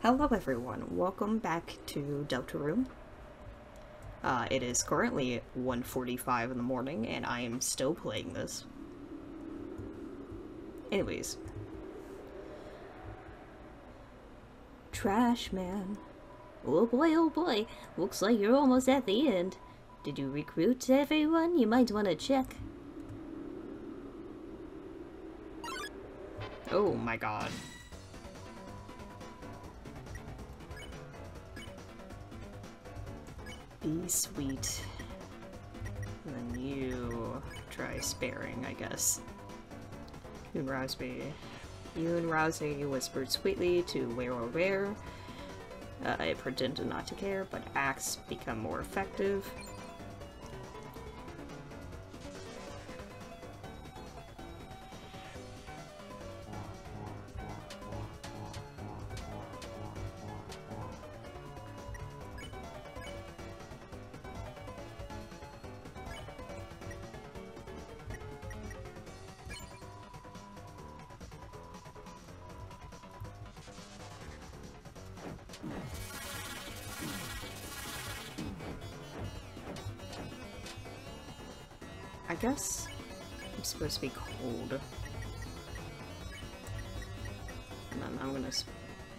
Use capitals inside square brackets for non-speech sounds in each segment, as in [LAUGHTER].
Hello everyone, welcome back to Deltarune. Uh, it is currently 1.45 in the morning and I am still playing this. Anyways. Trash man. Oh boy, oh boy, looks like you're almost at the end. Did you recruit everyone? You might want to check. Oh my god. Be sweet. And then you try sparing, I guess. You and me. You and rouse whispered sweetly to where or where. Uh, I pretended not to care, but acts become more effective. Guess I'm supposed to be cold. And then I'm gonna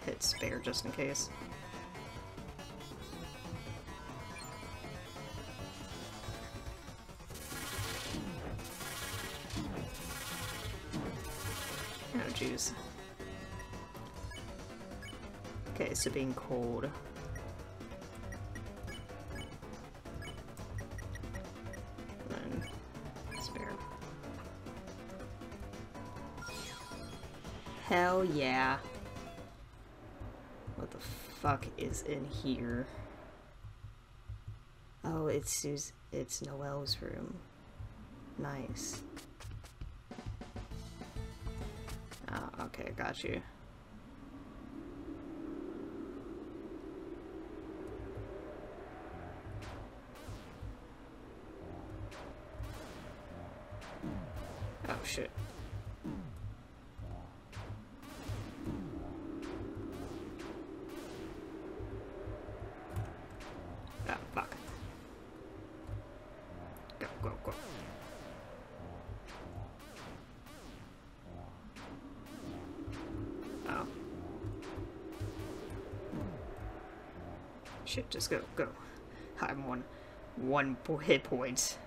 hit spare just in case. Oh, jeez. Okay, so being cold. Hell yeah. What the fuck is in here? Oh, it's Sus it's Noelle's room. Nice. Oh, okay, got you. Oh shit. Shit, just go, go. I'm one, one hit points.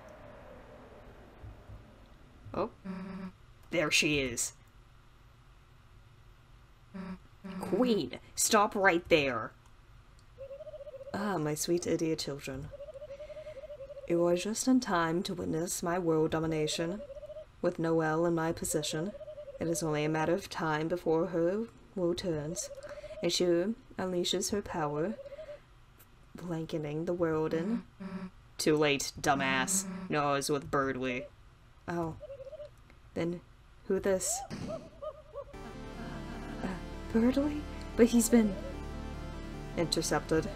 Oh. There she is. Queen, stop right there. Ah, my sweet idiot children. You are just in time to witness my world domination. With Noelle in my possession, it is only a matter of time before her will turns, and she unleashes her power, blanketing the world in. Too late, dumbass. No, I was with Berdly. Oh. Then, who this? Uh, Berdly? But he's been... Intercepted.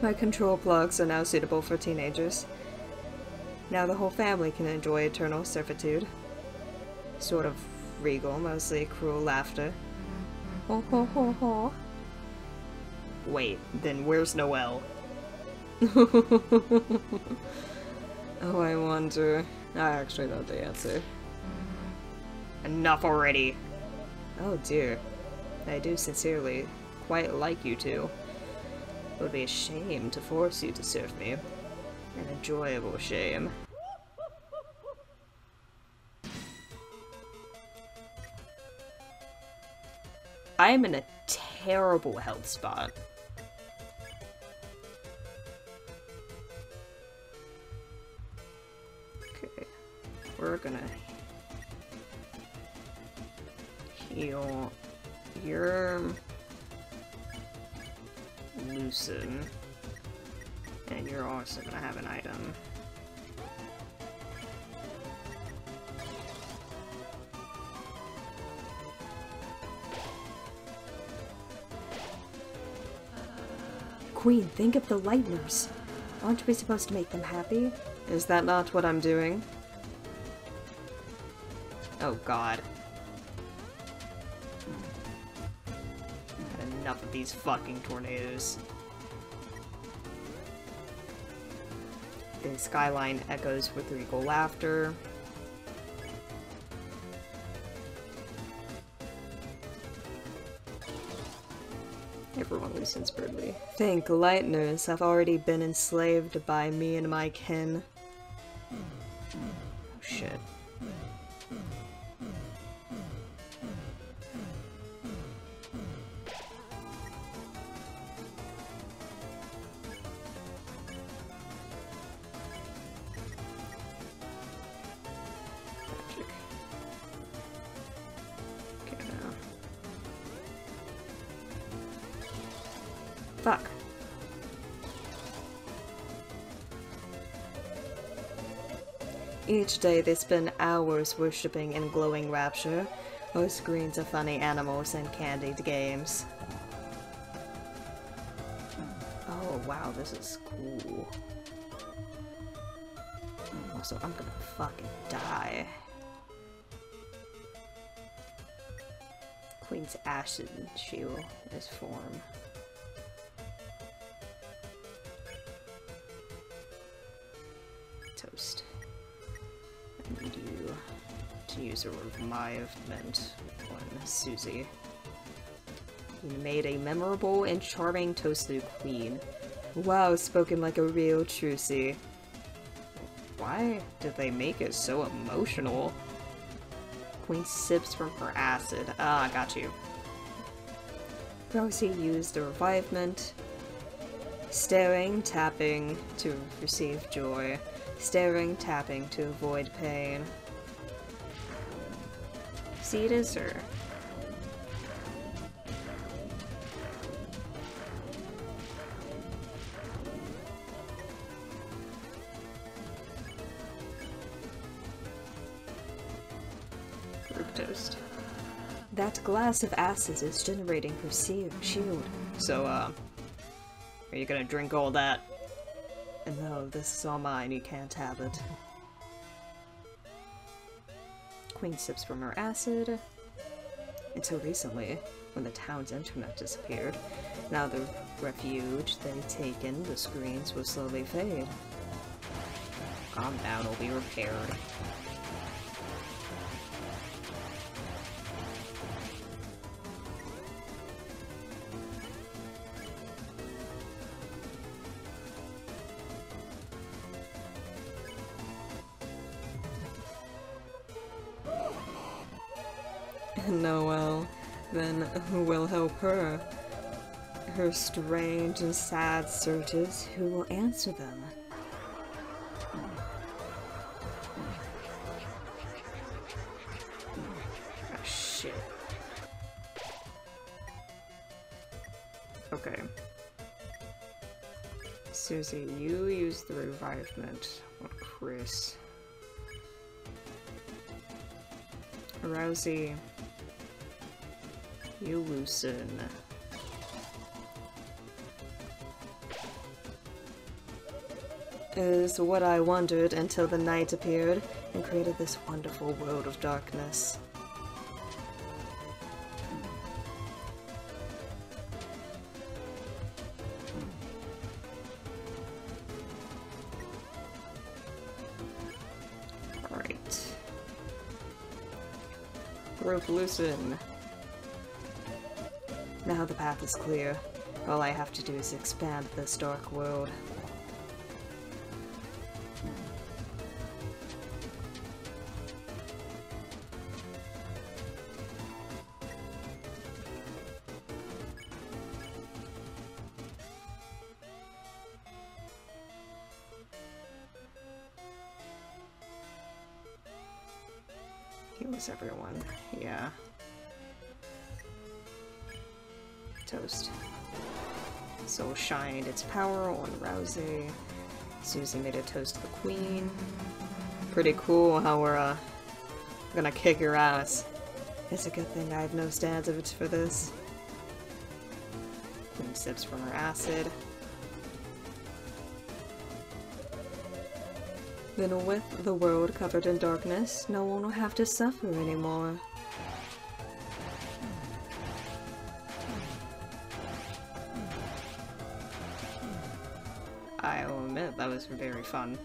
My control plugs are now suitable for teenagers. Now the whole family can enjoy eternal servitude. Sort of regal, mostly cruel laughter. Ho ho ho ho. Wait, then where's Noelle? [LAUGHS] oh, I wonder. I actually know the answer. Enough already. Oh dear. I do sincerely quite like you two. It would be a shame to force you to serve me. An enjoyable shame. I am in a terrible health spot. We're gonna heal your loosen, and you're also gonna have an item. Queen, think of the Lightners. Aren't we supposed to make them happy? Is that not what I'm doing? Oh god. Enough of these fucking tornadoes. The skyline echoes with regal laughter. Everyone loosens Berdly. Think Lightners have already been enslaved by me and my kin. Fuck. Each day they spend hours worshipping in glowing rapture, or screens of funny animals and candied games. Oh wow, this is cool. Also, I'm gonna fucking die. Queen's Acid Shield is form. To use a Revivemint on Susie. You made a memorable and charming toasted queen. Wow, spoken like a real trucy. Why did they make it so emotional? Queen sips from her acid. Ah, got you. Ralsei used the Revivemint. Staring, tapping to receive joy. Staring, tapping to avoid pain. See it is her. Fructose. That glass of acid is generating her shield. So, uh, are you gonna drink all that? And no, this is all mine, you can't have it. [LAUGHS] Queen sips from her acid. Until recently, when the town's internet disappeared. Now the refuge they've taken, the screens, will slowly fade. Calm down, it'll be repaired. [LAUGHS] Noelle, then who will help her? Her strange and sad searches, who will answer them? Ah, shit. Okay. Susie, you use the Revivemint on Kris. Ralsei, you loosen. Is what I wondered until the night appeared and created this wonderful world of darkness. Alright. Rope loosen. Now the path is clear. All I have to do is expand this dark world. Heals everyone. Yeah. Toast. So shined its power on Ralsei. Susie made a toast to the queen. Pretty cool how we're uh gonna kick your ass. It's a good thing I have no standards for this. Queen sips from her acid. Then with the world covered in darkness, no one will have to suffer anymore. Was very fun.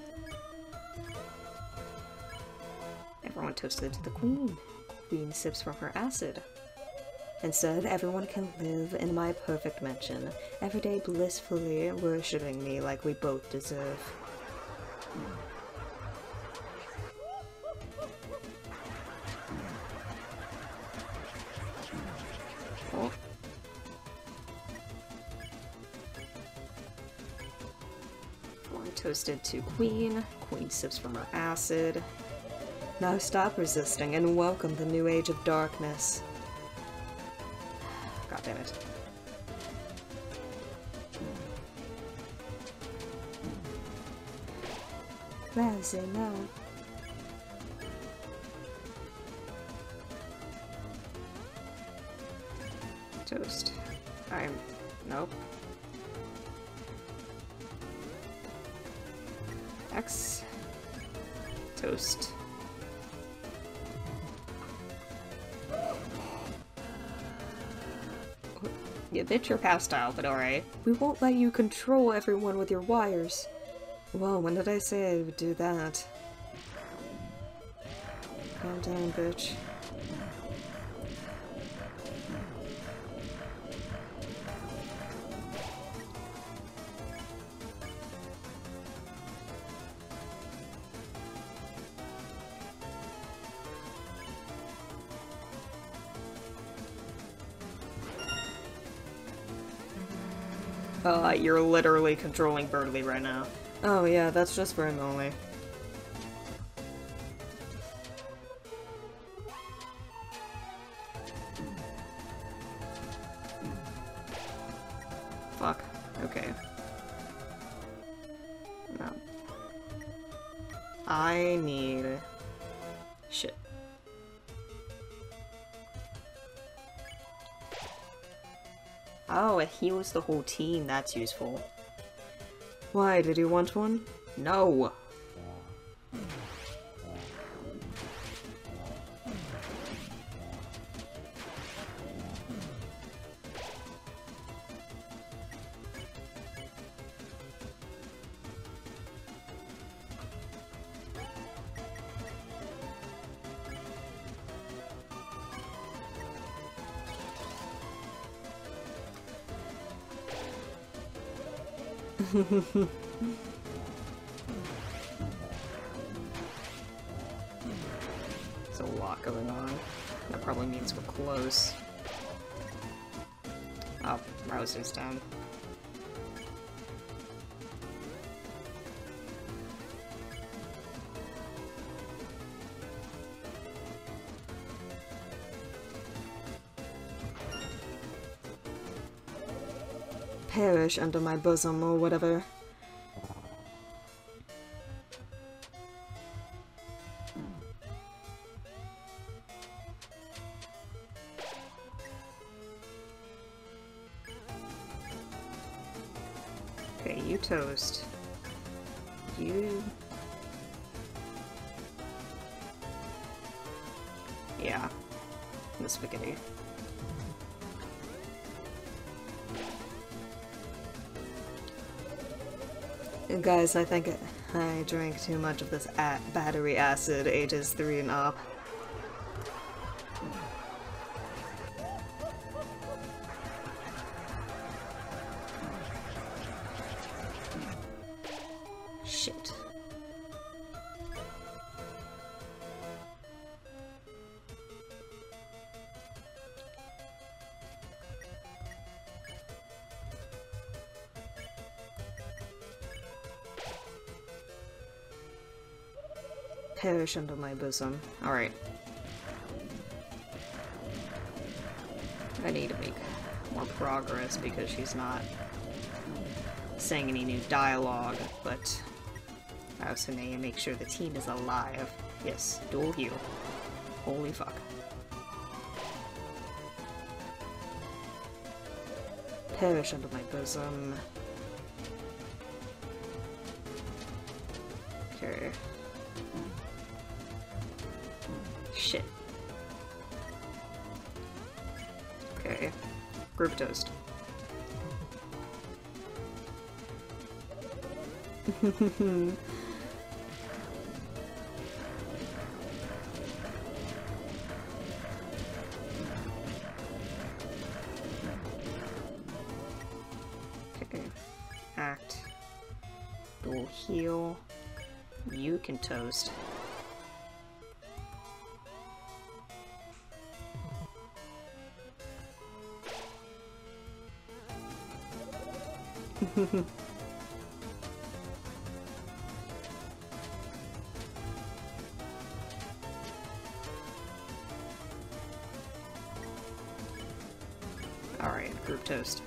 Everyone toasted to the queen. Queen sips from her acid. Instead, everyone can live in my perfect mansion, every day blissfully worshipping me like we both deserve. To Queen. Queen sips from her acid. Now stop resisting and welcome the new age of darkness. God damn it. Toast. I'm... Nope. Toast. Yeah, bit your pastyle, but alright. We won't let you control everyone with your wires. Well, when did I say I would do that? Calm down, bitch. Uh, you're literally controlling Berdly right now. Oh yeah, that's just for him only. Fuck. Okay. No. I need... Shit. Oh, it heals the whole team. That's useful. Why, did you want one? No! [LAUGHS] There's a lot going on. That probably means we're close. Oh, Ralsei's down. Under my bosom or whatever. Okay, you toast. You... Yeah. The spaghetti. Guys, I think I drank too much of this battery acid ages 3 and up. Perish under my bosom. Alright. I need to make more progress because she's not saying any new dialogue, but I also need to make sure the team is alive. Yes, dual heal. Holy fuck. Perish under my bosom. Okay. Group toast. okay. Act. Go heal. You can toast. [LAUGHS] Alright, group toast.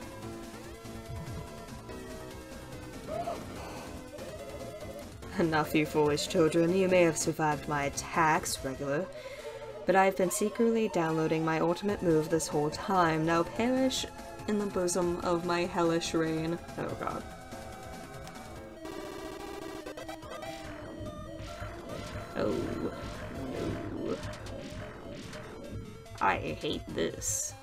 Enough, you foolish children. You may have survived my attacks, regular, but I've been secretly downloading my ultimate move this whole time. Now perish in the bosom of my hellish reign. Oh god. Oh no. I hate this.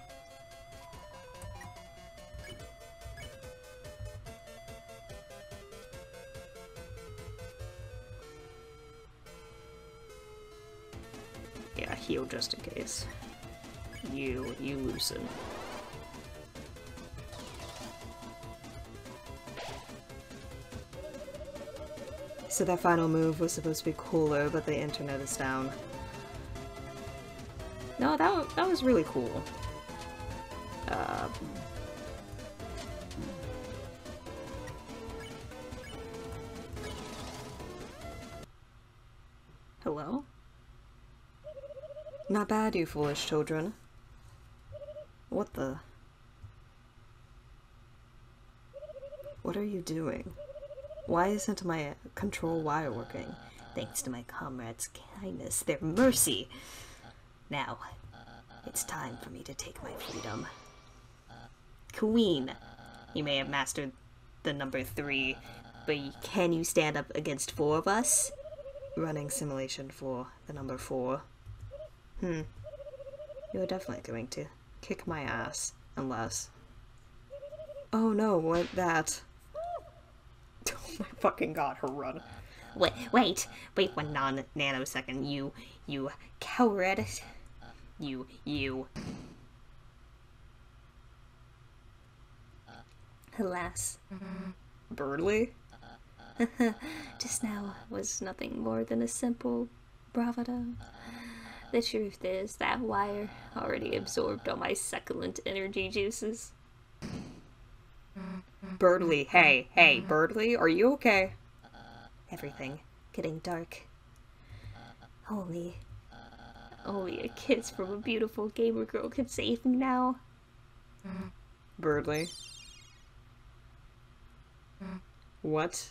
Yeah, heal just in case. You, you loosen. So that final move was supposed to be cooler, but the internet is down. No, that, that was really cool. Uh, hello? Not bad, you foolish children. What the? What are you doing? Why isn't my control wire working? Thanks to my comrades' kindness, their mercy. Now, it's time for me to take my freedom. Queen, you may have mastered the number three, but can you stand up against four of us? Running simulation for the number four. Hmm. You're definitely going to kick my ass, unless. Oh no, what that? [LAUGHS] My fucking god, her run. Wait, wait, wait one non nanosecond, you, you coward. You, you. Alas. Berdly? [LAUGHS] Just now was nothing more than a simple bravado. The truth is, that wire already absorbed all my succulent energy juices. Berdly, hey, hey, Berdly, are you okay? Everything getting dark. Only, only a kiss from a beautiful gamer girl can save me now. Berdly. What?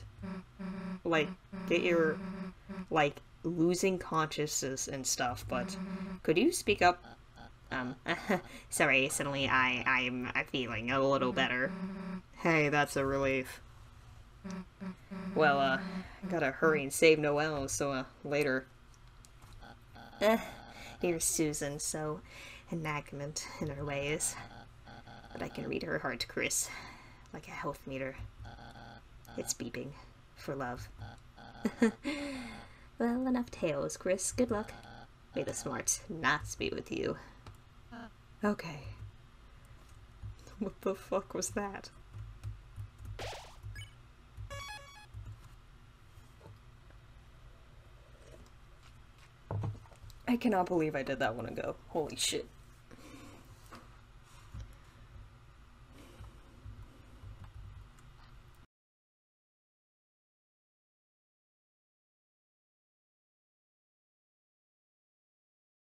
Like, get your, like, losing consciousness and stuff, but could you speak up? Um, [LAUGHS] sorry, suddenly I, I'm, I'm feeling a little better. Hey, that's a relief. Well, uh, gotta hurry and save Noelle, so, uh, later. Uh, here's Susan, so enactment in her ways. But I can read her heart, Kris, like a health meter. It's beeping for love. [LAUGHS] well, enough tales, Kris. Good luck. May the smarts not be with you. Okay. [LAUGHS] What the fuck was that? I cannot believe I did that one ago. Holy shit.